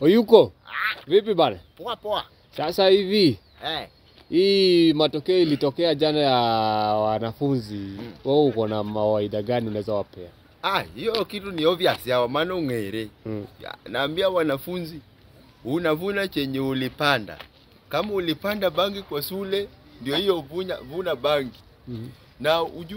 Oh, Oyuko, vipi bana? Poa poa. Sasa hivi Eh, hii matokeo ilitokea jana ya wanafunzi, mm. wewe uko na mawaida gani unaweza wapea? ah, hiyo kitu ni obvious ya maana ung'ere. Mm. Naambia wanafunzi unavuna chenye ulipanda. Kama ulipanda bangi kwa shule, ndio hiyo vuna, vuna bangi -hmm. na uju